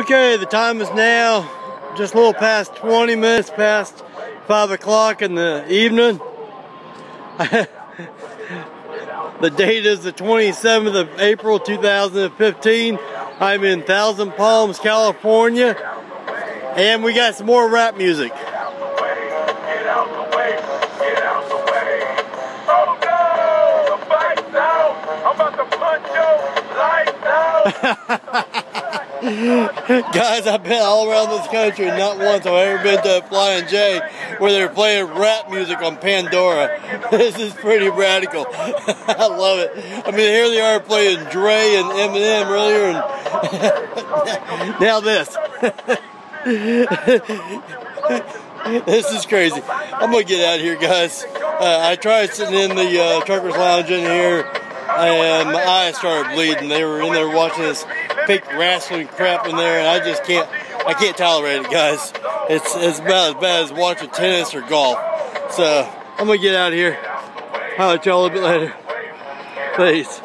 Okay, the time is now just a little past 20 minutes past 5 o'clock in the evening. the date is the 27th of April 2015. I'm in Thousand Palms, California. And we got some more rap music. Guys, I've been all around this country, not once have I ever been to Flying J where they're playing rap music on Pandora. This is pretty radical. I love it. I mean, here they are playing Dre and Eminem earlier, and now this. this is crazy. I'm gonna get out of here, guys. Uh, I tried sitting in the uh, truckers lounge in here, and my eyes started bleeding. They were in there watching this fake wrestling crap in there, and I just can't. I can't tolerate it, guys. It's it's about as bad as watching tennis or golf. So I'm gonna get out of here. I'll let y'all a little bit later. Peace.